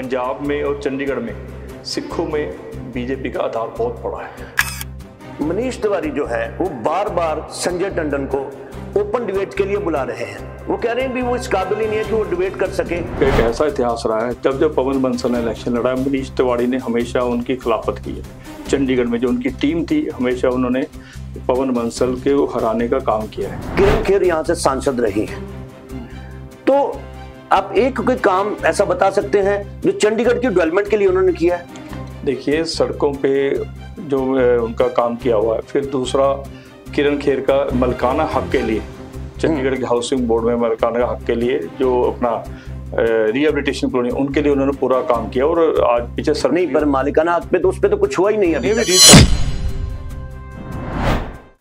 पंजाब में और चंडीगढ़ में सिखों में बीजेपी का आधार बहुत बड़ा है। मनीष तिवारी जो है वो बार बार संजय टंडन को ओपन डिबेट के लिए बुला रहे हैं। वो कह रहे हैं भी वो इस काबिल ही नहीं है कि वो डिबेट कर सके। एक ऐसा इतिहास रहा है जब जब पवन बंसल ने इलेक्शन लड़ा मनीष तिवारी ने हमेशा उनकी खिलाफत की है। चंडीगढ़ में जो उनकी टीम थी हमेशा उन्होंने पवन बंसल के हराने का काम किया है। किरण खेर यहाँ से सांसद रही है। तो आप एक कोई काम ऐसा बता सकते हैं जो चंडीगढ़ की डेवलपमेंट के लिए उन्होंने किया है? देखिए सड़कों पे जो उनका काम किया हुआ है। फिर दूसरा किरण खेर का मलकाना हक के लिए। चंडीगढ़ के हाउसिंग बोर्ड में मलकाना हक के लिए जो अपना रिहेबिलिटेशन कॉलोनी उनके लिए उन्होंने पूरा काम किया और आज पीछे सर नहीं पर मालिकाना हक पे तो उस पर तो कुछ हुआ ही नहीं अभी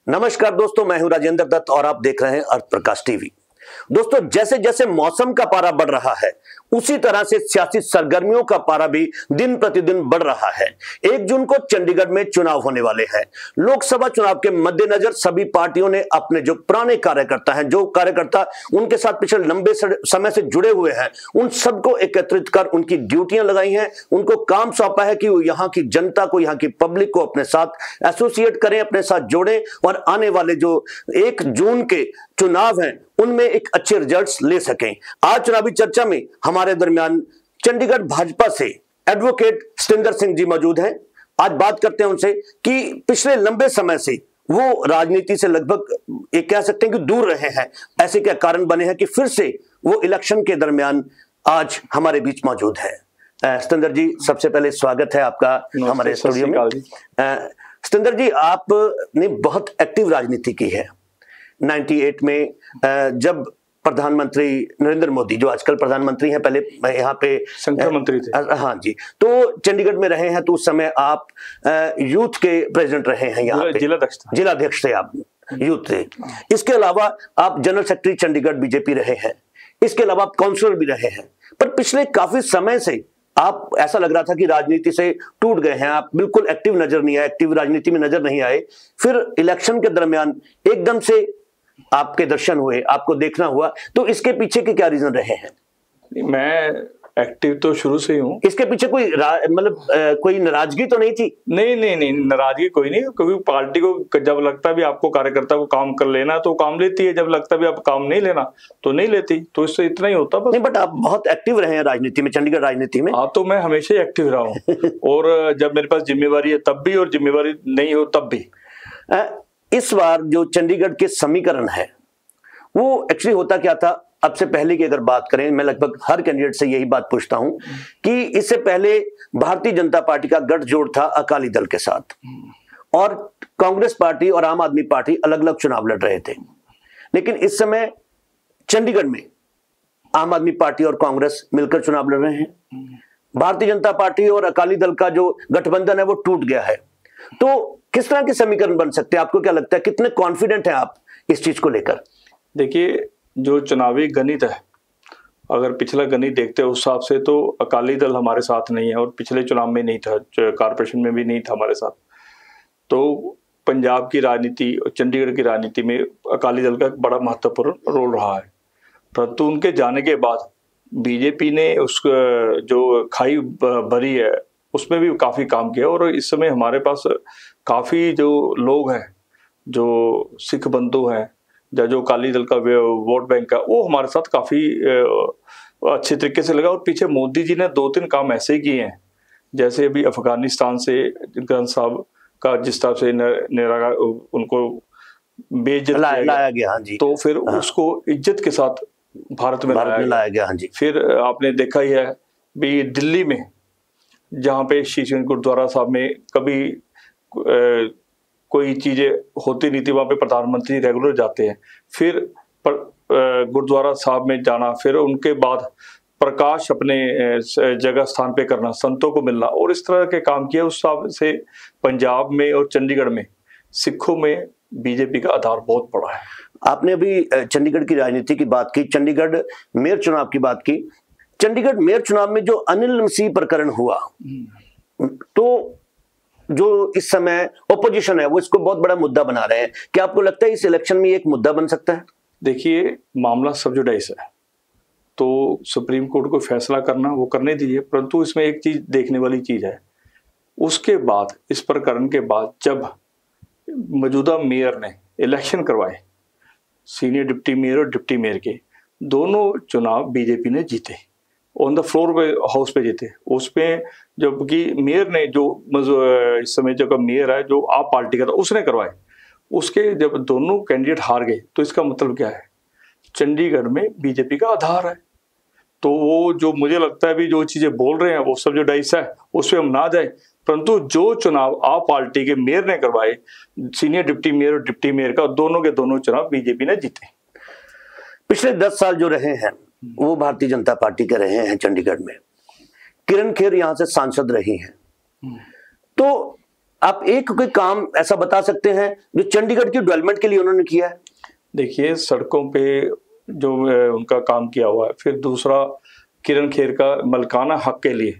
नमस्कार दोस्तों मैं हूँ राजेंद्र दत्त और आप देख रहे हैं अर्थ प्रकाश टीवी। दोस्तों जैसे जैसे मौसम का पारा बढ़ रहा है उसी तरह से सियासी सरगर्मियों का पारा भी दिन प्रतिदिन बढ़ रहा है। एक जून को चंडीगढ़ में चुनाव होने वाले हैं। लोकसभा चुनाव के मद्देनजर सभी पार्टियों ने अपने जो पुराने कार्यकर्ता हैं, जो कार्यकर्ता उनके साथ पिछले लंबे समय से जुड़े हुए हैं, उन सबको एकत्रित कर उनकी ड्यूटियाँ लगाई हैं। उनको काम सौंपा है कि वो यहाँ की जनता को, यहाँ की पब्लिक को अपने साथ एसोसिएट करें, अपने साथ जोड़ें और आने वाले जो एक जून के चुनाव हैं, उनमें एक अच्छे रिजल्ट्स ले सकें। आज चुनावी चर्चा में हमारे दरमियान चंडीगढ़ भाजपा से एडवोकेट सतिंदर सिंह जी मौजूद हैं। आज बात करते हैं उनसे कि पिछले लंबे समय से वो राजनीति से लगभग ये कह सकते हैं कि दूर रहे हैं। ऐसे क्या कारण बने हैं कि फिर से वो इलेक्शन के दरमियान आज हमारे बीच मौजूद है। सतिंदर जी सबसे पहले स्वागत है आपका हमारे स्टूडियो में। सतिंदर जी। आपने बहुत एक्टिव राजनीति की है। 98 में जब प्रधानमंत्री नरेंद्र मोदी जो आजकल प्रधानमंत्री हैं पहले यहाँ पे संख्या मंत्री थे। हाँ जी। तो चंडीगढ़ में रहे हैं तो उस समय आप यूथ के प्रेसिडेंट रहे हैं यहाँ जिला- जिला अध्यक्ष जिलाध्यक्ष थे आप यूथ थे। इसके अलावा आप जनरल सेक्रेटरी चंडीगढ़ बीजेपी रहे हैं। इसके अलावा आप काउंसलर भी रहे हैं। पर पिछले काफ़ी समय से आप ऐसा लग रहा था कि राजनीति से टूट गए हैं। आप बिल्कुल एक्टिव नज़र नहीं आए एक्टिव राजनीति में नज़र नहीं आए। फिर इलेक्शन के दरमियान एकदम से आपके दर्शन हुए आपको देखना हुआ तो इसके पीछे के क्या रीजन रहे हैं? मैं एक्टिव तो शुरू से ही हूँ। इसके पीछे कोई मतलब कोई नाराज़गी तो नहीं थी? नहीं नहीं नहीं नाराज़गी कोई नहीं क्योंकि पार्टी को जब लगता भी आपको कार्यकर्ता को काम कर लेना तो काम लेती है जब लगता भी आप काम नहीं लेना तो नहीं लेती तो इससे इतना ही होता बस। नहीं बट आप बहुत एक्टिव रहे हैं राजनीति में चंडीगढ़ राजनीति में। हाँ तो मैं हमेशा ही एक्टिव रहा हूँ। और जब मेरे पास जिम्मेवारी है तब भी और जिम्मेवारी नहीं हो तब भी। इस बार जो चंडीगढ़ के समीकरण है, वो एक्चुअली होता क्या था? अब से पहले की अगर बात करें, मैं लगभग हर कैंडिडेट से यही बात पूछता हूँ कि इससे पहले भारतीय जनता पार्टी का गठजोड़ था अकाली दल के साथ। और कांग्रेस पार्टी और आम आदमी पार्टी अलग अलग चुनाव लड़ रहे थे। लेकिन इस समय चंडीगढ़ में आम आदमी पार्टी और कांग्रेस मिलकर चुनाव लड़ रहे हैं। भारतीय जनता पार्टी और अकाली दल का जो गठबंधन है, वो टूट गया है। तो किस तरह के समीकरण बन सकते हैं? आपको क्या लगता है, कितने कॉन्फिडेंट हैं आप इस चीज़ को लेकर? देखिए, जो चुनावी गणित है, अगर पिछला गणित देखते हैं, उस हिसाब से तो अकाली दल हमारे साथ नहीं है और पिछले चुनाव में नहीं था कारपोरेशन में भी नहीं था हमारे साथ। तो पंजाब की राजनीति और चंडीगढ़ की राजनीति में अकाली दल का एक बड़ा महत्वपूर्ण रोल रहा है। परंतु उनके जाने के बाद बीजेपी ने उस, जो खाई भरी है उसमें भी काफ़ी काम किया और इस समय हमारे पास काफ़ी जो लोग हैं जो सिख बंधु हैं या जो अकाली दल का वोट बैंक है वो हमारे साथ काफ़ी अच्छे तरीके से लगा और पीछे मोदी जी ने दो तीन काम ऐसे किए हैं जैसे अभी अफ़गानिस्तान से ग्रंथ साहब का जिस तरह से न- निरागा उनको बेइज्जत लाया, गया, लाया गया हाँ जी तो फिर हाँ। उसको इज़्ज़त के साथ भारत में भारत लाया में। लाया गया हाँ जी फिर आपने देखा ही है भी दिल्ली में जहाँ पे शीशगंज गुरुद्वारा साहब में कभी अ, कोई चीज़ें होती नहीं थी वहाँ पे प्रधानमंत्री रेगुलर जाते हैं। फिर गुरुद्वारा साहब में जाना फिर उनके बाद प्रकाश अपने जगह स्थान पे करना संतों को मिलना और इस तरह के काम किए उस हिसाब से पंजाब में और चंडीगढ़ में सिखों में बीजेपी का आधार बहुत बड़ा है। आपने अभी चंडीगढ़ की राजनीति की बात की चंडीगढ़ मेयर चुनाव की बात की। चंडीगढ़ मेयर चुनाव में जो अनिल मसीह प्रकरण हुआ तो जो इस समय ओपोजिशन है, वो इसको बहुत बड़ा मुद्दा बना रहे हैं। क्या आपको लगता है इस इलेक्शन में एक मुद्दा बन सकता है? देखिए, मामला सब्जुडाइज है। तो सुप्रीम कोर्ट को फैसला करना, वो करने दीजिए, परंतु इसमें एक चीज़ देखने वाली चीज़ है। उसके बाद, इस प्रकरण के बाद, जब मौजूदा मेयर ने इलेक्शन करवाए सीनियर डिप्टी मेयर और डिप्टी मेयर के, दोनों चुनाव बीजेपी ने जीते। ऑन द फ्लोर पे हाउस पे जीते उसमें जबकि मेयर ने जो इस समय जब मेयर है जो आप पार्टी का था, उसने करवाए। उसके जब दोनों कैंडिडेट हार गए तो इसका मतलब क्या है? चंडीगढ़ में बीजेपी का आधार है। तो वो जो मुझे लगता है भी जो चीज़ें बोल रहे हैं, वो सब जो डाइस है, उस पर हम ना जाए। परंतु जो चुनाव आप पार्टी के मेयर ने करवाए सीनियर डिप्टी मेयर और डिप्टी मेयर का, दोनों के दोनों चुनाव बीजेपी ने जीते। पिछले दस साल जो रहे हैं वो भारतीय जनता पार्टी के रहे हैं चंडीगढ़ में। किरण खेर यहाँ से सांसद रही हैं। तो आप एक कोई काम ऐसा बता सकते हैं जो चंडीगढ़ की डेवलपमेंट के लिए उन्होंने किया है? देखिए सड़कों पे जो उनका काम किया हुआ है। फिर दूसरा किरण खेर का मलकाना हक के लिए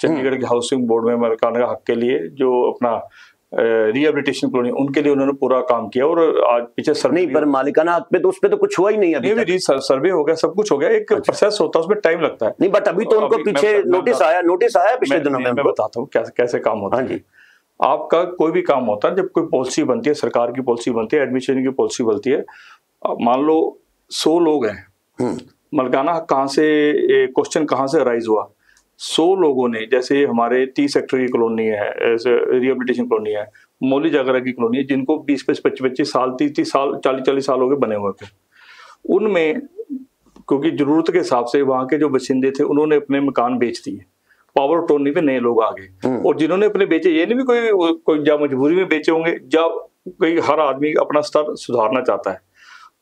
चंडीगढ़ के हाउसिंग बोर्ड में मलकाना हक के लिए जो अपना रिहेबिलिटेशन कॉलोनी उनके लिए उन्होंने पूरा काम किया और आज पीछे सर्वे नहीं पर मालिकाना हक पे तो उस पे तो कुछ हुआ ही नहीं अभी नहीं सर्वे हो गया सब कुछ हो गया एक अच्छा। प्रोसेस होता है उसमें टाइम लगता है। नहीं बट अभी तो उनको पीछे नोटिस आया नोटिस आया पिछले दिनों में मैं बताता हूँ कैसे कैसे काम होता है हाँ। आपका कोई भी काम होता है जब कोई पॉलिसी बनती है सरकार की पॉलिसी बनती है एडमिशन की पॉलिसी बनती है मान लो सौ लोग हैं। हम्म। मलकाना कहाँ से क्वेश्चन कहाँ से राइज हुआ? सौ लोगों ने जैसे हमारे तीस सेक्टर की कॉलोनी है रिहेबिलिटेशन कॉलोनी है मौली जागरा की कॉलोनी है जिनको बीस पच्चीस पच्चीस पच्चीस साल तीस तीस साल चालीस चालीस साल हो गए बने हुए थे। उनमें क्योंकि ज़रूरत के हिसाब से वहाँ के जो बशिंदे थे उन्होंने अपने मकान बेच दिए। पावर टोनी पे नए लोग आ गए। हम्म। और जिन्होंने अपने बेचे ये नहीं भी कोई कोई जा मजबूरी में बेचे होंगे या कोई हर आदमी अपना स्तर सुधारना चाहता है।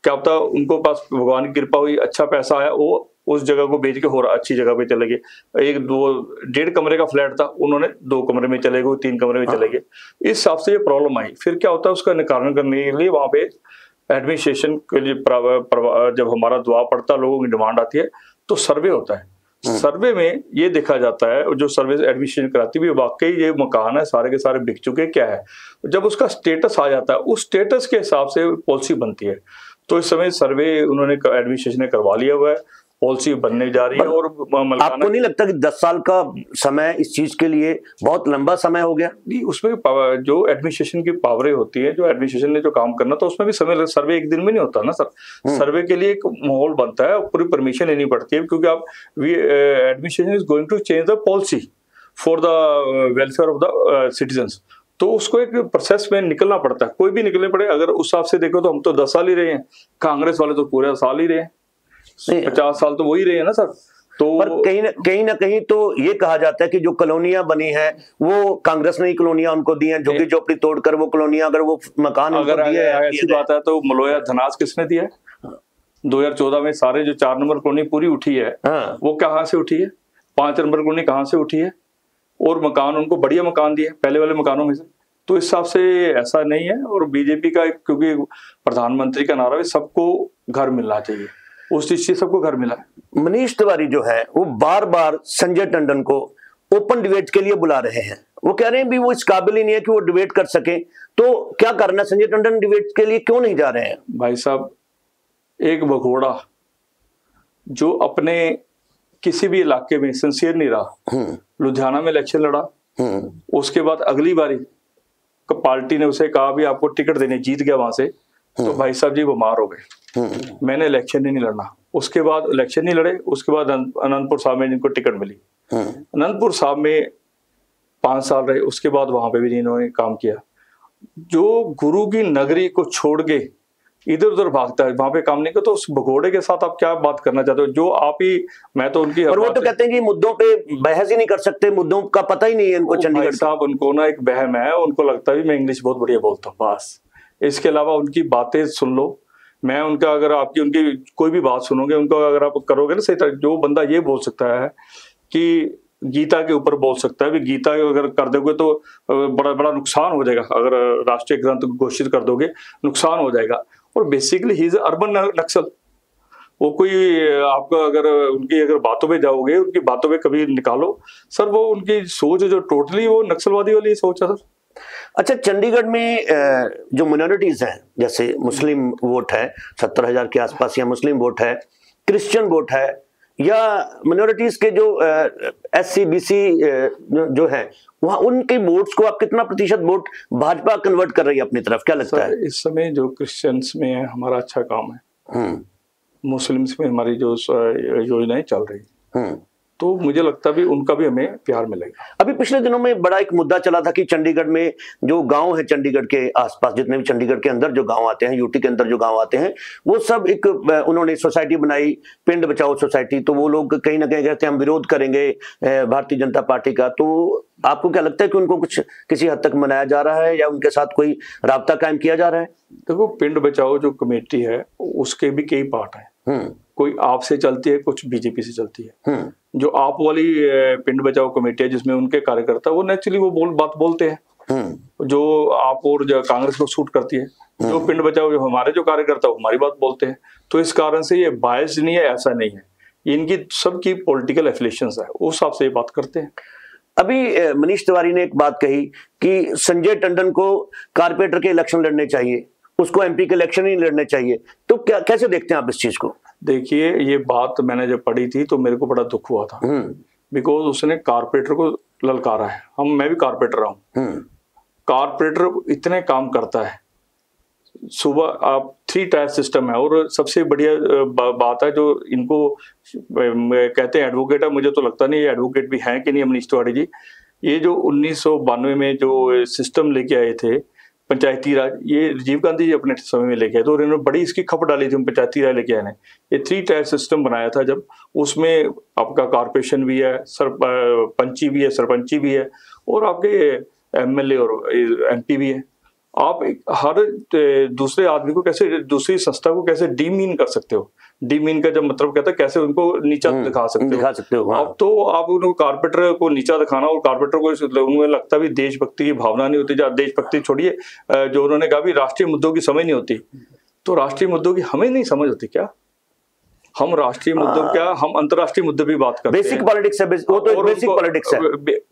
क्या होता उनको पास भगवान की कृपा हुई अच्छा पैसा आया वो उस जगह को बेच के और अच्छी जगह पे चले गए। एक दो डेढ़ कमरे का फ्लैट था उन्होंने दो कमरे में चले गए तीन कमरे में चले हाँ। गए। इस हिसाब से ये प्रॉब्लम आई। फिर क्या होता है उसका निकारण करने के लिए वहाँ पे एडमिनिस्ट्रेशन के लिए जब हमारा दुआ पड़ता है लोगों की डिमांड आती है तो सर्वे होता है। हाँ। सर्वे में ये देखा जाता है जो सर्वे एडमिशन कराती है वाकई ये मकान है सारे के सारे बिक चुके क्या है? जब उसका स्टेटस आ जाता है उस स्टेटस के हिसाब से पॉलिसी बनती है। तो इस समय सर्वे उन्होंने एडमिनिस्ट्रेशन ने करवा लिया हुआ है। पॉलिसी बनने जा रही है और आपको नहीं लगता कि 10 साल का समय इस चीज़ के लिए बहुत लंबा समय हो गया? नहीं उसमें जो एडमिनिस्ट्रेशन की पावरें होती है जो एडमिनिस्ट्रेशन ने जो काम करना था उसमें भी समय सर्वे एक दिन में नहीं होता ना सर सर्वे हम्म। के लिए एक माहौल बनता है पूरी परमिशन लेनी पड़ती है क्योंकि आप administration is going to change the policy for the welfare of the citizen तो उसको एक प्रोसेस में निकलना पड़ता है। कोई भी निकलने पड़े अगर उस हिसाब से देखो तो हम तो दस साल ही रहे हैं कांग्रेस वाले तो पूरे साल ही रहे हैं। पचास साल तो वही रहे हैं ना सर। तो पर कहीं ना कहीं ना कहीं तो ये कहा जाता है कि जो कॉलोनियाँ बनी है वो कांग्रेस ने ही कॉलोनियाँ उनको दी हैं झुग्गी झोपड़ी तोड़कर वो कॉलोनियाँ अगर वो मकान अगर ऐसी बात है तो मलोया धनाज किसने दिया है? 2014 में सारे जो चार नंबर कॉलोनी पूरी उठी है हाँ। वो कहाँ से उठी है? पाँच नंबर कॉलोनी कहाँ से उठी है? और मकान उनको बढ़िया मकान दिए पहले वाले मकानों में से। तो इस हिसाब से ऐसा नहीं है और बीजेपी का क्योंकि प्रधानमंत्री का नारा है सबको घर मिलना चाहिए। उस चीज़ से सबको घर मिला मनीष तिवारी जो है वो बार बार संजय टंडन को ओपन डिबेट के लिए बुला रहे हैं वो कह रहे हैं भी वो इस काबिल ही नहीं है कि वो डिबेट कर सके तो क्या करना संजय टंडन डिबेट के लिए क्यों नहीं जा रहे हैं भाई साहब एक भगोड़ा जो अपने किसी भी इलाके में सिंसियर नहीं रहा हम्म। लुधियाना में इलेक्शन लड़ा हम्म। उसके बाद अगली बारी पार्टी ने उसे कहा भी आपको टिकट देने जीत गया वहाँ से तो हम्म। भाई साहब जी बीमार हो गए। मैंने इलेक्शन ही नहीं लड़ना उसके बाद इलेक्शन नहीं लड़े उसके बाद अनंतपुर साहब में जिनको टिकट मिली। अनंतपुर साहब में पाँच साल रहे उसके बाद वहाँ पे भी इन्होंने काम किया। जो गुरु की नगरी को छोड़ के इधर उधर भागता है वहाँ पे काम नहीं कर तो उस भगोड़े के साथ आप क्या बात करना चाहते हो? जो आप ही मैं तो उनकी और वो तो कहते हैं कि मुद्दों पे बहस ही नहीं कर सकते मुद्दों का पता ही नहीं है इनको चंडीगढ़ साहब उनको ना एक बहम है उनको लगता है मैं इंग्लिश बहुत बढ़िया बोलता हूँ बस। इसके अलावा उनकी बातें सुन लो मैं उनका अगर आपकी, उनकी कोई भी बात सुनोगे, उनको अगर आप करोगे ना सही तरह, जो बंदा ये बोल सकता है कि गीता के ऊपर बोल सकता है भी गीता अगर कर दोगे तो बड़ा बड़ा नुकसान हो जाएगा। अगर राष्ट्रीय ग्रंथ घोषित कर दोगे, नुकसान हो जाएगा। और basically he is urban Naxal वो कोई, आपका अगर उनकी अगर बातों पे जाओगे, उनकी बातों पे कभी निकालो, सर वो उनकी सोच जो टोटली वो नक्सलवादी वाली सोच है, सर। अच्छा चंडीगढ़ में जो मिनोरिटीज हैं जैसे मुस्लिम वोट है सत्तर हज़ार के आसपास या मुस्लिम वोट है क्रिश्चियन वोट है या माइनॉरिटीज के जो एस सी बी सी जो है वहाँ उनके वोट्स को आप कितना प्रतिशत वोट भाजपा कन्वर्ट कर रही है अपनी तरफ़ क्या लगता है इस समय जो क्रिश्चियंस में है हमारा अच्छा काम है हम्म। मुस्लिम्स में हमारी जो योजनाएँ चल रही हम्म। तो मुझे लगता भी उनका भी हमें प्यार मिलेगा। अभी पिछले दिनों में बड़ा एक मुद्दा चला था कि चंडीगढ़ में जो गाँव है चंडीगढ़ के आसपास जितने भी चंडीगढ़ के अंदर जो गाँव आते हैं यूटी के अंदर जो गाँव आते हैं वो सब एक उन्होंने सोसाइटी बनाई पिंड बचाओ सोसाइटी तो वो लोग कहीं ना कहीं कहते हैं हम विरोध करेंगे भारतीय जनता पार्टी का। तो आपको क्या लगता है कि उनको कुछ किसी हद तक मनाया जा रहा है या उनके साथ कोई रबता कायम किया जा रहा है? देखो पिंड बचाओ जो कमेटी है उसके भी कई पार्ट है। हम्म। कोई आप से चलती है कुछ बीजेपी से चलती है। हम्म। जो आप वाली पिंड बचाओ कमेटी है जिसमें उनके कार्यकर्ता वो नेचुरली वो बोल बात बोलते हैं। हम्म। जो आप और जो कांग्रेस को सूट करती है जो हम्म। पिंड बचाओ जो हमारे जो कार्यकर्ता हमारी बात बोलते हैं। तो इस कारण से ये बायस नहीं है ऐसा नहीं है। इनकी सबकी पॉलिटिकल एफिलेशन है उस हिसाब से ये बात करते हैं। अभी मनीष तिवारी ने एक बात कही कि संजय टंडन को कारपेटर के इलेक्शन लड़ने चाहिए उसको एमपी के इलेक्शन ही लड़ने चाहिए। तो क्या कैसे देखते हैं आप इस चीज़ को? देखिए ये बात मैंने जब पढ़ी थी तो मेरे को बड़ा दुख हुआ था। Because hmm. उसने कारपोरेटर को ललकारा है। हम मैं भी कारपोरेटर रहा हूँ। कारपोरेटर हम्म। इतने काम करता है। सुबह आप थ्री टायर सिस्टम है और सबसे बढ़िया बात है जो इनको कहते हैं एडवोकेट है मुझे तो लगता नहीं ये एडवोकेट भी हैं कि नहीं अमनीश तिवारी जी। ये जो उन्नीस सौ बानवे में जो सिस्टम लेके आए थे पंचायती राज, ये राजीव गांधी जी अपने समय में लेके आए थे और इन्होंने बड़ी इसकी खप डाली थी पंचायती राज लेके आए ये थ्री टायर सिस्टम बनाया था जब, उसमें आपका कारपोरेशन भी है, सर पंची भी है, सरपंची भी है और आपके एमएलए और एमपी भी है। आप हर दूसरे आदमी को कैसे, दूसरी संस्था को कैसे डीमीन कर सकते हो? डीमीन का जब मतलब कहता है कैसे उनको नीचा हम्म, दिखा सकते दिखा सकते हो हाँ। अब तो आप उनको कारपेटर को नीचा दिखाना और कारपेटर को उन्हें लगता भी देशभक्ति की भावना नहीं होती जहाँ देशभक्ति छोड़िए जो उन्होंने कहा भी राष्ट्रीय मुद्दों की समझ नहीं होती। तो राष्ट्रीय मुद्दों की हमें नहीं समझ होती क्या? हम राष्ट्रीय मुद्दों क्या हम अंतरराष्ट्रीय मुद्दे भी बात करते बेसिक पॉलिटिक्स है वो तो बेसिक पॉलिटिक्स है।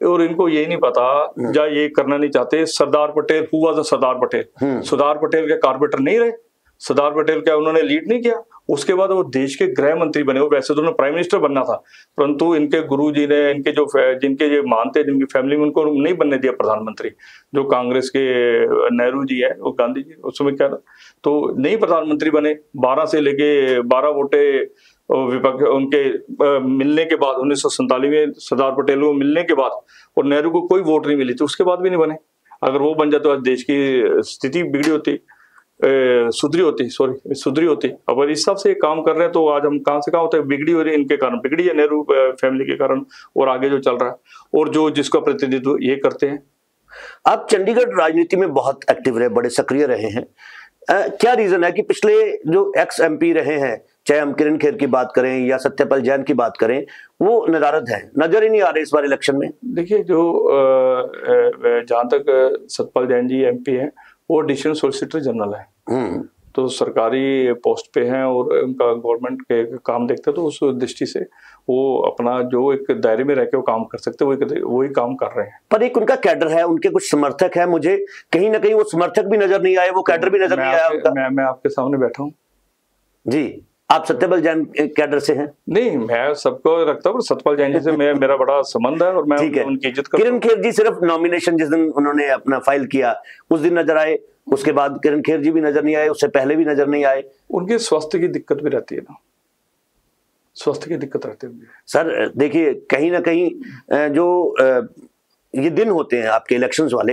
और इनको ये नहीं पता हम्म। या ये करना नहीं चाहते सरदार पटेल हुआ था सरदार पटेल। हम्म। सरदार पटेल के कारपेटर नहीं रहे। सरदार पटेल क्या उन्होंने लीड नहीं किया? उसके बाद वो देश के गृह मंत्री बने। वो वैसे तो उन्होंने प्राइम मिनिस्टर बनना था, परंतु इनके गुरु जी ने, इनके जो जिनके जो मानते, जिनकी फैमिली में उनको नहीं बनने दिया प्रधानमंत्री, जो कांग्रेस के, नेहरू जी है, वो गांधी जी, उस समय क्या तो नहीं प्रधानमंत्री बने। बारह से लेके बारह वोटे विपक्ष, उनके मिलने के बाद, उन्नीस सौ में सरदार पटेल को मिलने के बाद, और नेहरू को कोई वोट नहीं मिली थी उसके बाद भी नहीं बने। अगर वो बन जाते तो आज देश की स्थिति बिगड़ी होती। सुधरी होती सॉरी सुधरी होती। अब इस हिसाब से काम कर रहे हैं तो आज हम कहाँ से कहाँ होते हैं? बिगड़ी हो रही है इनके कारण बिगड़ी है नेहरू फैमिली के कारण और आगे जो चल रहा है और जो जिसका प्रतिनिधित्व ये करते हैं। आप चंडीगढ़ राजनीति में बहुत एक्टिव रहे बड़े सक्रिय रहे हैं। आ, क्या रीजन है कि पिछले जो एक्स एमपी रहे हैं चाहे हम किरण खेर की बात करें या सत्यपाल जैन की बात करें वो नदारद है। नज़र ही नहीं आ रहे इस बार इलेक्शन में। देखिए जो जहाँ तक सत्यपाल जैन जी एमपी है वो एडिशनल सोलिसिटर जनरल है। हम्म। तो सरकारी पोस्ट पे हैं और उनका गवर्नमेंट के काम देखते हैं तो उस दृष्टि से वो अपना जो एक दायरे में रहकर के वो काम कर सकते हैं वो ही काम कर रहे हैं। पर एक उनका कैडर है उनके कुछ समर्थक है मुझे कहीं ना कहीं वो समर्थक भी नज़र नहीं आए वो कैडर भी नज़र नहीं आया मैं, मैं आपके सामने बैठा हूँ। जी। आप सत्यपाल जैन के कैडर से हैं? नहीं मैं सबको रखता हूँ सत्यपाल जैन जी से मैं मेरा बड़ा संबंध है और मैं ठीक है। उनकी इज़्ज़त किरण खेर जी सिर्फ़ नॉमिनेशन जिस दिन उन्होंने अपना फ़ाइल किया उस दिन नज़र आए उसके बाद किरण खेर जी भी नज़र नहीं आए उससे पहले भी नज़र नहीं आए। उनके स्वास्थ्य की दिक्कत भी रहती है ना। स्वास्थ्य की दिक्कत रहती है सर देखिए कहीं ना कहीं जो ये दिन होते हैं आपके इलेक्शंस वाले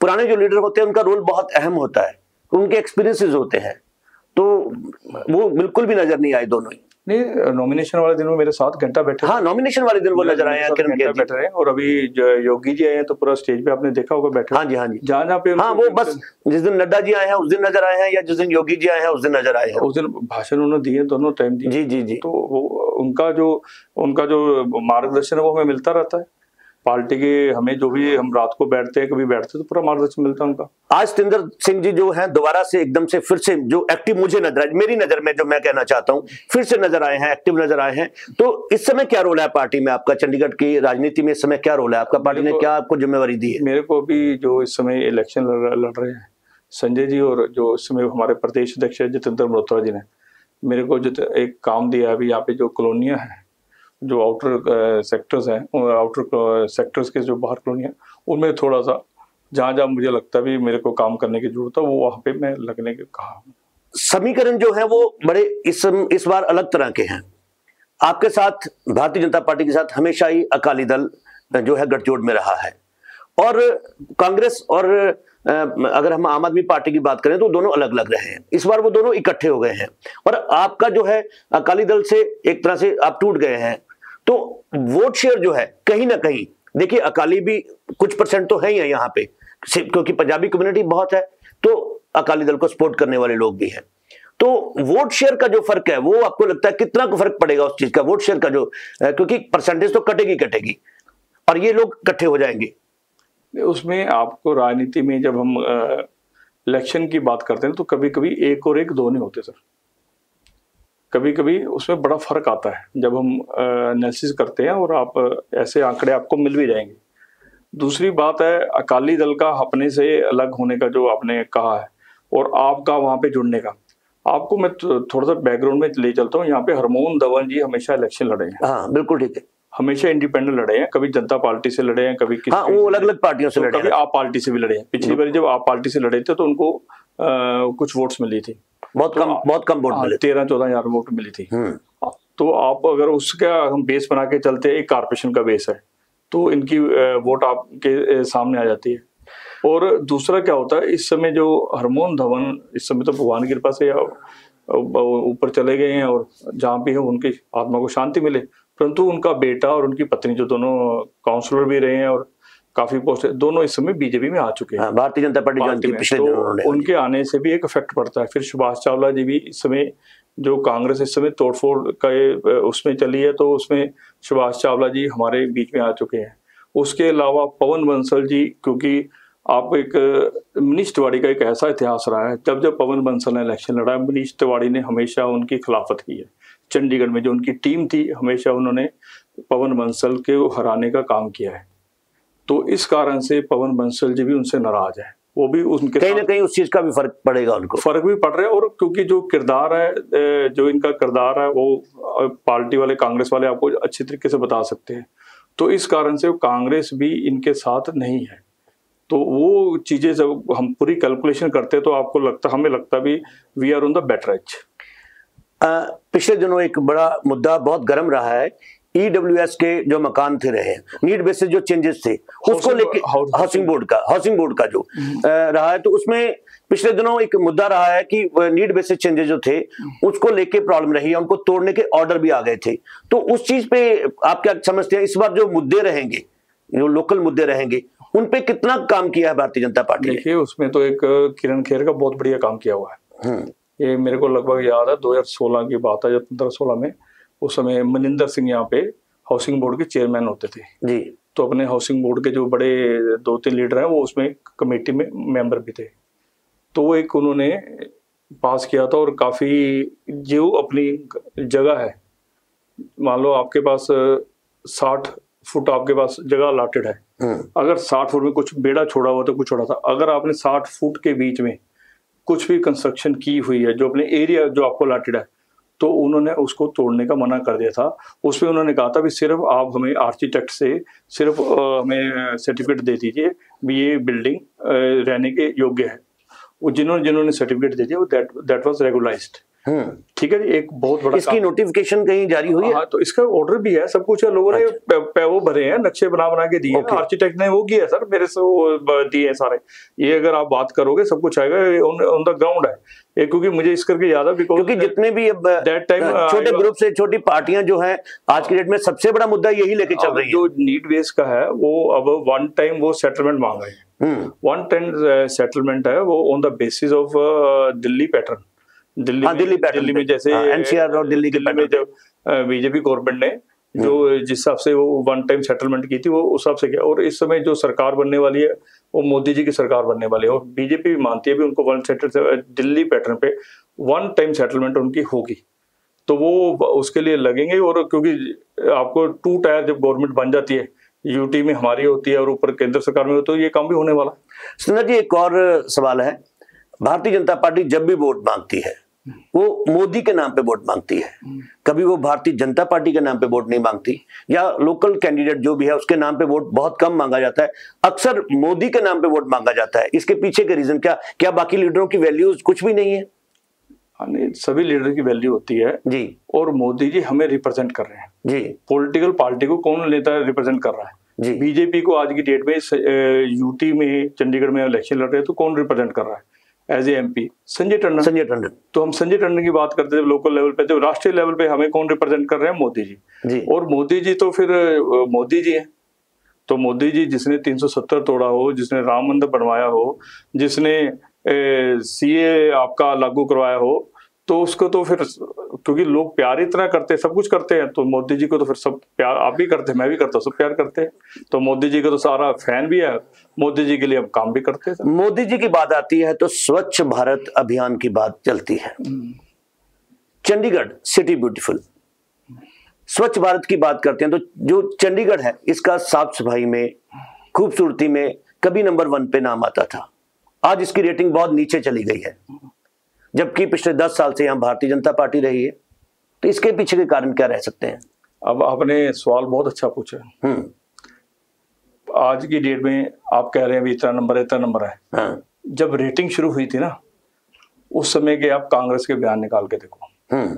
पुराने जो लीडर होते हैं उनका रोल बहुत अहम होता है। उनके एक्सपीरियंसेस होते हैं। तो वो बिल्कुल भी नज़र नहीं आए दोनों ही। नहीं नॉमिनेशन वाले दिन में मेरे साथ घंटा बैठे हाँ नॉमिनेशन वाले दिन वो नज़र आए हैं किरण बैठे रहे और अभी योगी जी आए हैं तो पूरा स्टेज पे आपने देखा होगा बैठे हाँ जी हाँ जी। जहाँ जहाँ पे हाँ वो बस जिस दिन नड्डा जी आए हैं उस दिन नज़र आए हैं या जिस दिन योगी जी आए हैं उस दिन नज़र आए हैं। उस दिन भाषण उन्होंने दिए दोनों टाइम दिए। जी जी जी। तो वो उनका जो उनका जो मार्गदर्शन है वो हमें मिलता रहता है। पार्टी के हमें जो भी हम रात को बैठते हैं कभी बैठते हैं तो पूरा मार्गदर्शन मिलता है उनका। आज सतेंद्र सिंह जी जो है दोबारा से एकदम से फिर से जो एक्टिव मुझे नज़र आए मेरी नज़र में जो मैं कहना चाहता हूँ फिर से नज़र आए हैं एक्टिव नज़र आए हैं। तो इस समय क्या रोल है पार्टी में आपका? चंडीगढ़ की राजनीति में इस समय क्या रोल है आपका? पार्टी ने क्या आपको जिम्मेवारी दी है? मेरे को भी जो इस समय इलेक्शन लड़ रहे हैं संजय जी और जो इस समय हमारे प्रदेश अध्यक्ष जितेंद्र मल्होत्रा जी ने मेरे को जो एक काम दिया अभी यहाँ पे जो कॉलोनियाँ हैं जो आउटर सेक्टर्स हैं आउटर सेक्टर्स के जो बाहर कॉलोनी है, उनमें थोड़ा सा जहाँ जहाँ मुझे लगता भी मेरे को काम करने की ज़रूरत है, वो वहाँ पे मैं लगने के कहा समीकरण जो है वो बड़े इस इस बार अलग तरह के हैं। आपके साथ, भारतीय जनता पार्टी के साथ हमेशा ही अकाली दल जो है गठजोड़ में रहा है। और कांग्रेस और अगर हम आम आदमी पार्टी की बात करें तो दोनों अलग अलग रहे हैं। इस बार वो दोनों इकट्ठे हो गए हैं। और आपका जो है अकाली दल से एक तरह से आप टूट गए हैं। तो वोट शेयर जो है, कहीं ना कहीं, देखिए, अकाली भी कुछ परसेंट तो है ही है यहाँ पे क्योंकि पंजाबी कम्युनिटी बहुत है तो अकाली दल को सपोर्ट करने वाले लोग भी हैं। तो वोट शेयर का जो फ़र्क है, वो आपको लगता है कितना फ़र्क पड़ेगा उस चीज़ का वोट शेयर का जो क्योंकि परसेंटेज तो कटेगी कटेगी, और ये लोग इकट्ठे हो जाएँगे। उसमें आपको राजनीति में जब हम इलेक्शन की बात करते हैं तो कभी कभी एक और एक दो नहीं होते, सर। कभी कभी उसमें बड़ा फ़र्क आता है जब हम एनालिसिस करते हैं और आप ऐसे आंकड़े आपको मिल भी जाएँगे। दूसरी बात है अकाली दल का अपने से अलग होने का जो आपने कहा है और आपका वहाँ पे जुड़ने का। आपको मैं थोड़ा सा बैकग्राउंड में ले चलता हूँ। यहाँ पे हरमोहन धवन जी हमेशा इलेक्शन लड़े हैं। हाँ बिल्कुल ठीक है। हमेशा इंडिपेंडेंट लड़े हैं कभी जनता पार्टी से लड़े हैं कभी किसी हाँ, वो अलग अलग पार्टियों से तो लड़े कभी आप पार्टी से भी लड़े हैं। पिछली बार जब आप पार्टी से लड़े थे तो उनको कुछ वोट्स मिली थी। बहुत कम तो बहुत कम वोट हाँ, मिले तेरह चौदह हज़ार वोट मिली थी। हम्म। तो आप अगर उसका हम बेस बना के चलते एक कारपोरेशन का बेस है तो इनकी वोट आपके सामने आ जाती है। और दूसरा क्या होता है इस समय जो हरमोहन धवन इस समय तो भगवान की कृपा से ऊपर चले गए हैं और जहाँ भी है उनकी आत्मा को शांति मिले। परंतु उनका बेटा और उनकी पत्नी जो दोनों काउंसलर भी रहे हैं और काफ़ी पोस्ट दोनों इस समय बीजेपी में आ चुके हैं। हाँ, भारतीय जनता पार्टी पिछले तो उनके आने से भी एक इफ़ेक्ट पड़ता है। फिर सुभाष चावला जी भी इस समय जो कांग्रेस इस समय तोड़फोड़ का उसमें चली है तो उसमें सुभाष चावला जी हमारे बीच में आ चुके हैं। उसके अलावा पवन बंसल जी क्योंकि आप एक मनीष तिवाड़ी का एक ऐसा इतिहास रहा है जब जब पवन बंसल ने इलेक्शन लड़ा मनीष तिवाड़ी ने हमेशा उनकी खिलाफत की है। चंडीगढ़ में जो उनकी टीम थी हमेशा उन्होंने पवन बंसल के हराने का काम किया है। तो इस कारण से पवन बंसल जी भी उनसे नाराज़ है। वो भी उनके कहीं ना कहीं उस चीज़ का भी फ़र्क पड़ेगा उनको। फ़र्क भी पड़ रहा है और क्योंकि जो किरदार है जो इनका किरदार है वो पार्टी वाले कांग्रेस वाले आपको अच्छी तरीके से बता सकते हैं। तो इस कारण से कांग्रेस भी इनके साथ नहीं है। तो वो चीज़ें जब हम पूरी कैलकुलेशन करते हैं तो आपको लगता हमें लगता भी we are on the better H पिछले दिनों एक बड़ा मुद्दा बहुत गर्म रहा है ईडब्ल्यूएस e के जो मकान थे रहे नीड बेसिस जो चेंजेस थे उसको लेके हाउसिंग बोर्ड का हाउसिंग बोर्ड का जो हम्म। रहा है तो उसमें पिछले दिनों एक मुद्दा रहा है कि नीड बेसिस चेंजेस जो थे उसको लेके प्रॉब्लम रही है उनको तोड़ने के ऑर्डर भी आ गए थे। तो उस चीज़ पे आप क्या समझते हैं इस बार जो मुद्दे रहेंगे जो लोकल मुद्दे रहेंगे उन पे कितना काम किया है भारतीय जनता पार्टी देखिए उसमें तो एक किरण खेर का बहुत बढ़िया काम किया हुआ है। हम्म। ये मेरे को लगभग याद है 2016 की बात है जब पंद्रह सोलह में उस समय मनिंदर सिंह यहाँ पे हाउसिंग बोर्ड के चेयरमैन होते थे। जी। तो अपने हाउसिंग बोर्ड के जो बड़े दो तीन लीडर हैं वो उसमें कमेटी में मेंबर भी थे। तो वो एक उन्होंने पास किया था और काफ़ी जो अपनी जगह है मान लो आपके पास साठ फुट आपके पास जगह अलाटेड है। हम्म। अगर साठ फुट में कुछ बेड़ा छोड़ा हुआ तो कुछ छोड़ा था। अगर आपने साठ फुट के बीच में कुछ भी कंस्ट्रक्शन की हुई है जो अपने एरिया जो आपको अलाटेड है तो उन्होंने उसको तोड़ने का मना कर दिया था उस पर उन्होंने कहा था भी सिर्फ़ आप हमें आर्किटेक्ट से सिर्फ़ हमें सर्टिफिकेट दे दीजिए भी ये बिल्डिंग रहने के योग्य है वो जिन्होंने जिन्होंने सर्टिफिकेट दे दिया, वो दैट दैट वाज रेगुलाइज्ड। ठीक है जी एक बहुत बड़ा इसकी नोटिफिकेशन कहीं जारी हुई है? हाँ तो इसका ऑर्डर भी है सब कुछ है लोगों ने अच्छा। वो भरे हैं नक्शे बना बना के दिए आर्किटेक्ट ने वो किया सर मेरे से वो दिए हैं सारे। ये अगर आप बात करोगे सब कुछ आएगा ऑन द ग्राउंड है। ये क्योंकि मुझे इस करके याद है क्योंकि जितने भी दैट टाइम छोटे ग्रुप से छोटी पार्टियाँ जो है आज की डेट में सबसे बड़ा मुद्दा यही लेके चल रही है। जो नीट बेस का है वो अब वन टाइम वो सेटलमेंट मांग रहे हैं। वन टाइम सेटलमेंट है वो on the basis of Delhi pattern Delhi हाँ, दिल्ली दिल्ली में जैसे एनसीआर हाँ, और दिल्ली दिल्ली में जब बीजेपी गवर्नमेंट ने जो हम्म। जिस हिसाब से वो वन टाइम सेटलमेंट की थी वो उस हिसाब से किया। और इस समय जो सरकार बनने वाली है वो मोदी जी की सरकार बनने वाली है। और बीजेपी भी मानती है भी उनको वन सेटल दिल्ली पैटर्न पे वन टाइम सेटलमेंट उनकी होगी। तो वो उसके लिए लगेंगे और क्योंकि आपको टू टायर जब गवर्नमेंट बन जाती है यूटी में हमारी होती है और ऊपर केंद्र सरकार में होती है तो ये काम भी होने वाला सुंदर जी एक और सवाल है। भारतीय जनता पार्टी जब भी वोट मांगती है वो मोदी के नाम पे वोट मांगती है। कभी वो भारतीय जनता पार्टी के नाम पे वोट नहीं मांगती या लोकल कैंडिडेट जो भी है उसके नाम पे वोट बहुत कम मांगा जाता है। अक्सर मोदी के नाम पे वोट मांगा जाता है। इसके पीछे के रीजन क्या? क्या बाकी लीडरों की वैल्यूज़ कुछ भी नहीं है? हाँ, नहीं सभी लीडर की वैल्यू होती है। जी। और मोदी जी हमें रिप्रेजेंट कर रहे हैं। जी। पॉलिटिकल पार्टी को कौन नेता रिप्रेजेंट कर रहा है? बीजेपी को आज की डेट में यूटी में चंडीगढ़ में इलेक्शन लड़ रहे हैं तो कौन रिप्रेजेंट कर रहा है? As a MP Sanjay Tandon. Sanjay Tandon. तो हम संजय टंडन की बात करते थे लोकल लेवल पे जब राष्ट्रीय लेवल पे हमें कौन रिप्रेजेंट कर रहे हैं? मोदी जी। जी। और मोदी जी तो फिर मोदी जी हैं। तो मोदी जी जिसने 370 तोड़ा हो जिसने राम मंदिर बनवाया हो जिसने सीए आपका लागू करवाया हो तो उसको तो फिर क्योंकि लोग प्यार इतना करते हैं सब कुछ करते हैं तो मोदी जी को तो फिर सब प्यार आप भी करते हैं मैं भी करता हूँ सब प्यार करते हैं। तो मोदी जी का तो सारा फ़ैन भी है मोदी जी के लिए हम काम भी करते हैं मोदी जी की बात आती है तो स्वच्छ भारत अभियान की बात चलती है। चंडीगढ़ सिटी ब्यूटीफुल स्वच्छ भारत की बात करते हैं तो जो चंडीगढ़ है इसका साफ़ सफ़ाई में खूबसूरती में कभी नंबर वन पे नाम आता था। आज इसकी रेटिंग बहुत नीचे चली गई है। जबकि पिछले दस साल से यहाँ भारतीय जनता पार्टी रही है तो इसके पीछे के कारण क्या रह सकते हैं? अब आपने सवाल बहुत अच्छा पूछा हम्म। आज की डेट में आप कह रहे हैं भी इतना नंबर है इतना नंबर है। हाँ। जब रेटिंग शुरू हुई थी ना उस समय के आप कांग्रेस के बयान निकाल के देखो। हम्म।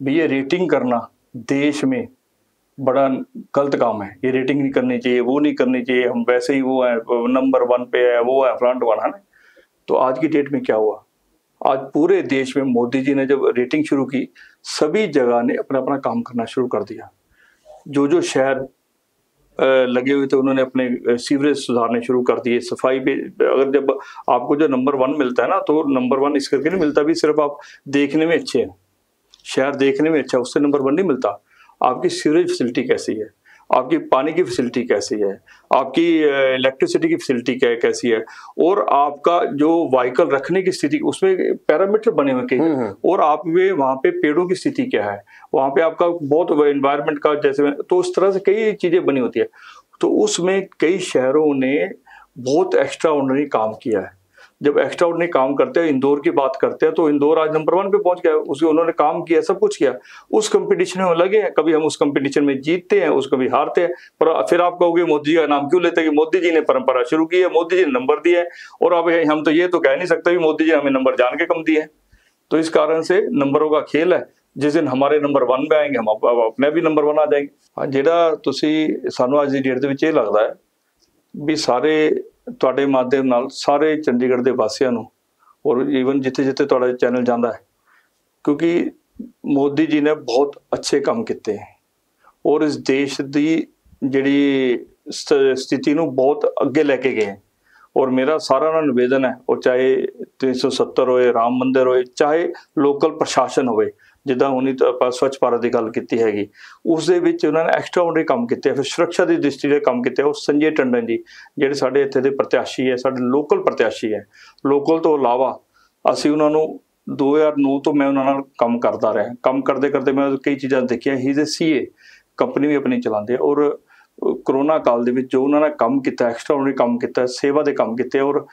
भी ये रेटिंग करना देश में बड़ा गलत काम है। ये रेटिंग नहीं करनी चाहिए वो नहीं करनी चाहिए हम वैसे ही वो है नंबर वन पे है वो है फ्रंट वन है तो आज की डेट में क्या हुआ? आज पूरे देश में मोदी जी ने जब रेटिंग शुरू की, सभी जगह ने अपना अपना काम करना शुरू कर दिया। जो जो शहर लगे हुए थे, उन्होंने अपने सीवरेज सुधारने शुरू कर दिए, सफ़ाई भी, अगर जब आपको जो नंबर वन मिलता है ना तो नंबर वन इस करके नहीं मिलता भी सिर्फ़ आप देखने में अच्छे हैं। शहर देखने में अच्छा उससे नंबर वन नहीं मिलता। आपकी सीवरेज फैसिलिटी कैसी है? आपकी पानी की फैसिलिटी कैसी है? आपकी इलेक्ट्रिसिटी की फैसिलिटी क्या कैसी है? और आपका जो व्हीकल रखने की स्थिति उसमें पैरामीटर बने हुए कई हम्म, हम्म। और आप वे वहाँ पे पेड़ों की स्थिति क्या है? वहाँ पे आपका बहुत इन्वायरमेंट का जैसे तो उस तरह से कई चीज़ें बनी होती है। तो उसमें कई शहरों ने बहुत एक्स्ट्रा ऑर्डनरी काम किया है। जब एक्स्ट्रा ऑर्डनरी काम करते हैं, इंदौर की बात करते हैं तो इंदौर आज नंबर वन पे पहुँच गया। उसके उन्होंने काम किया, सब कुछ किया। उस कंपटीशन में लगे हैं। कभी हम उस कंपटीशन में जीतते हैं, उस कभी हारते हैं। पर फिर आप कहोगे, मोदी जी का नाम क्यों लेते हैं कि मोदी जी ने परंपरा शुरू की है, मोदी जी ने नंबर दिए है। और अब हम तो ये तो कह नहीं सकते मोदी जी हमें नंबर जान के कम दिए हैं। तो इस कारण से नंबरों का खेल है। जिस दिन हमारे नंबर वन में आएँगे, हम अपने भी नंबर वन आ जाएँगे। जेडा ਤੁਸੀਂ ਸਾਨੂੰ अज की डेट के लगता है भी सारे ਤੁਹਾਡੇ ਮਾਧਿਅਮ ਨਾਲ ਸਾਰੇ ਚੰਡੀਗੜ੍ਹ ਦੇ ਵਾਸੀਆਂ ਨੂੰ ਔਰ ਈਵਨ ਜਿੱਥੇ ਜਿੱਥੇ ਤੁਹਾਡਾ ਚੈਨਲ ਜਾਂਦਾ ਹੈ, ਕਿਉਂਕਿ ਮੋਦੀ ਜੀ ਨੇ ਬਹੁਤ ਅੱਛੇ ਕੰਮ ਕੀਤੇ ਔਰ ਇਸ ਦੇਸ਼ ਦੀ ਜਿਹੜੀ ਸਥਿਤੀ ਨੂੰ ਬਹੁਤ ਅੱਗੇ ਲੈ ਕੇ ਗਏ ਔਰ ਮੇਰਾ ਸਾਰਿਆਂ ਨਾਲ ਨਿਵੇਦਨ ਹੈ, ਉਹ ਚਾਹੇ 370 ਹੋਏ, ਰਾਮ ਮੰਦਿਰ ਹੋਏ, ਚਾਹੇ ਲੋਕਲ ਪ੍ਰਸ਼ਾਸਨ ਹੋਵੇ ਜਿੱਦਾਂ ਹੁਣੀ ਆਪਾਂ ਸਵੱਛ ਭਾਰਤ ਦੀ ਗੱਲ ਕੀਤੀ ਹੈਗੀ, ਉਸ ਦੇ ਵਿੱਚ ਉਹਨਾਂ ਨੇ ਐਕਸਟਰਾਆਰਡੀਨਰੀ ਕੰਮ ਕੀਤੇ ਫਿਰ ਸੁਰੱਖਿਆ ਦੀ ਦ੍ਰਿਸ਼ਟੀ ਦੇ ਕੰਮ ਕੀਤੇ ਉਹ ਸੰਜੇ ਟੰਡਨ ਜੀ, ਜਿਹੜੇ ਸਾਡੇ ਇੱਥੇ ਦੇ ਪ੍ਰਤਿਆਸ਼ੀ ਹੈ, ਸਾਡੇ ਲੋਕਲ ਪ੍ਰਤਿਆਸ਼ੀ ਹੈ ਲੋਕਲ ਤੋਂ ਇਲਾਵਾ ਅਸੀਂ ਉਹਨਾਂ ਨੂੰ 2009 ਤੋਂ ਮੈਂ ਉਹਨਾਂ ਨਾਲ ਕੰਮ ਕਰਦਾ ਰਿਹਾ, ਕੰਮ ਕਰਦੇ ਕਰਦੇ ਮੈਂ ਕਈ ਚੀਜ਼ਾਂ ਦੇਖੀਆਂ ਹੀ ਦੇ ਅ ਸੀਏ ਕੰਪਨੀ ਵੀ ਆਪਣੀ ਚਲਾਉਂਦੇ ਔਰ ਕਰੋਨਾ ਕਾਲ ਦੇ ਵਿੱਚ ਜੋ ਉਹਨਾਂ ਨੇ ਕੰਮ ਕੀਤਾ ਐਕਸਟਰਾ ਉਹਨੇ ਕੰਮ ਕੀਤਾ, ਸੇਵਾ ਦੇ ਕੰਮ ਕੀਤੇ ਔਰ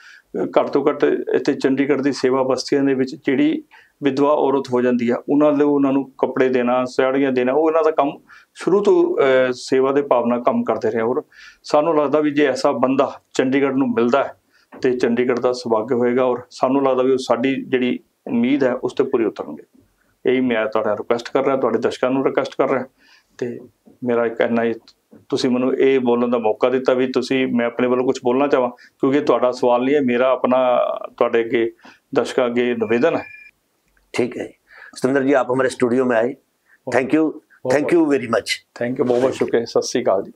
ਘੱਟ ਤੋਂ ਘੱਟ ਇੱਥੇ ਚੰਡੀਗੜ੍ਹ ਦੀ ਸੇਵਾ ਬਸਤੀਆਂ ਦੇ ਵਿੱਚ ਜਿਹੜੀ ਵਿਧਵਾ ਔਰਤ ਹੋ ਜਾਂਦੀ ਆ, ਉਹਨਾਂ ਲਈ ਉਹਨਾਂ ਨੂੰ ਕੱਪੜੇ ਦੇਣਾ, ਸਾੜੀਆਂ ਦੇਣਾ, ਉਹ ਇਹਨਾਂ ਦਾ ਕੰਮ ਸ਼ੁਰੂ ਤੋਂ ਸੇਵਾ ਦੇ ਭਾਵਨਾ ਕੰਮ ਕਰਦੇ ਰਹੇ ਔਰ ਸਾਨੂੰ ਲੱਗਦਾ ਵੀ ਜੇ ਐਸਾ ਬੰਦਾ ਚੰਡੀਗੜ੍ਹ ਨੂੰ ਮਿਲਦਾ ਹੈ, ਤੇ ਚੰਡੀਗੜ੍ਹ ਦਾ ਸੁਭਾਗ ਹੋਏਗਾ ਔਰ ਸਾਨੂੰ ਲੱਗਦਾ ਵੀ ਉਹ ਸਾਡੀ ਜਿਹੜੀ ਉਮੀਦ ਹੈ, ਉਸ ਤੇ ਪੂਰੀ ਉਤਰਨਗੇ। ਇਹੀ ਮੈਂ ਤੁਹਾਡਾ ਰਿਕੁਐਸਟ ਕਰ ਰਿਹਾ, ਤੁਹਾਡੇ ਦਰਸ਼ਕਾਂ ਨੂੰ ਰਿਕੁਐਸਟ ਕਰ ਰਿਹਾ, ਤੇ ਮੇਰਾ ਇੱਕ ਇੰਨਾ ਹੀ ਤੁਸੀਂ ਮੈਨੂੰ ਇਹ ਬੋਲਣ ਦਾ ਮੌਕਾ ਦਿੱਤਾ ਵੀ ਤੁਸੀਂ ਮੈਂ ਆਪਣੇ ਵੱਲੋਂ ਕੁਝ ਬੋਲਣਾ ਚਾਹਾਂ ਕਿਉਂਕਿ ਤੁਹਾਡਾ ਸਵਾਲ ਨਹੀਂ ਹੈ ਮੇਰਾ ਆਪਣਾ ਤੁਹਾਡੇ ਅੱਗੇ ਦਰਸ਼ਕਾਂ ਅੱਗੇ ਨਿਵੇਦਨ ਹੈ ठीक है सतेंद्र जी आप हमारे स्टूडियो में आए thank you thank you very much thank you ਬਹੁਤ ਬਹੁਤ ਸ਼ੁਕਰੀਆ ਸਤਿ ਸ੍ਰੀ ਅਕਾਲ ਜੀ